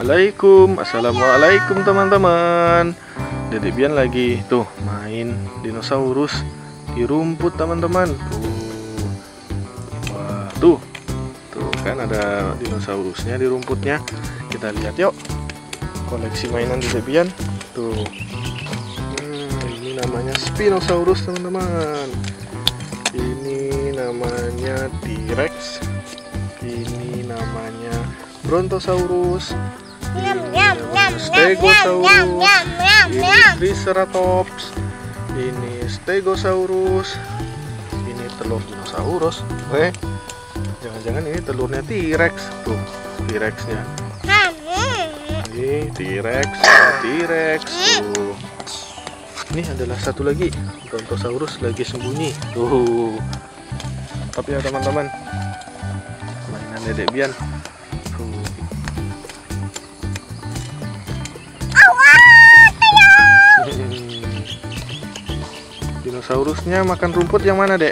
Assalamualaikum, Assalamualaikum teman-teman. Dedek Bian lagi. Tuh main dinosaurus di rumput teman-teman. Wah, tuh. Tuh kan ada dinosaurusnya di rumputnya. Kita lihat yuk Koleksi mainan Dedek Bian. Tuh. Hmm, Ini namanya Spinosaurus teman-teman. Ini namanya T-Rex. Ini namanya Brontosaurus Stegosaurus. ini. Triceratops. Ini Stegosaurus. Ini telur dinosaurus. Eh jangan-jangan ini telurnya T-Rex tuh T-Rex nya Nyam, hmm. ini T-Rex T-Rex tuh. Ini adalah satu lagi Brontosaurus lagi sembunyi. Tuh. Tapi ya teman-teman mainan dedek Bian Dinosaurusnya makan rumput yang mana, Dek?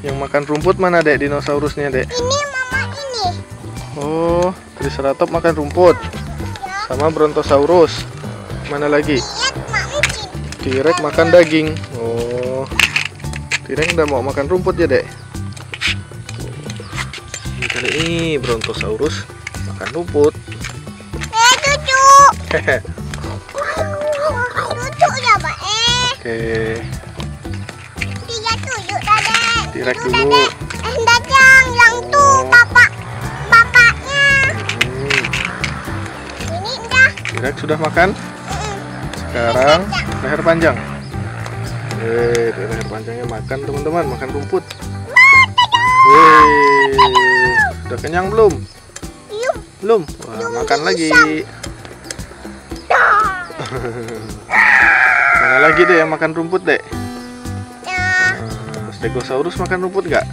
Yang makan rumput mana, Dek? Dinosaurusnya, Dek? Ini mama ini. Oh, Triceratops makan rumput. Ya, Sama Brontosaurus. Mana lagi? mungkin. T-Rex makan daging. Oh. T-Rex udah mau makan rumput ya, Dek? Ini kali ini Brontosaurus makan rumput. Eh. Cucu Oke, tiga tujuh dadek. Tuh, dulu. Dadek. Eh, dadang yang tuh bapak bapaknya. Hmm. Ini dah. T-Rex sudah makan? Sekarang leher panjang. Eh, leher panjangnya makan teman-teman, makan rumput. Wih, udah kenyang belum? Yuk. Belum. Wah, makan lagi. Mana lagi deh yang makan rumput deh? Dah. Eh, Stegosaurus makan rumput gak?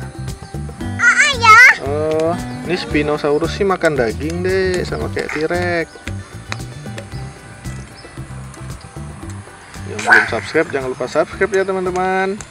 Ah, ya. Oh, ini Spinosaurus sih makan daging deh, sama kayak T-Rex. Yang belum subscribe jangan lupa subscribe ya teman-teman.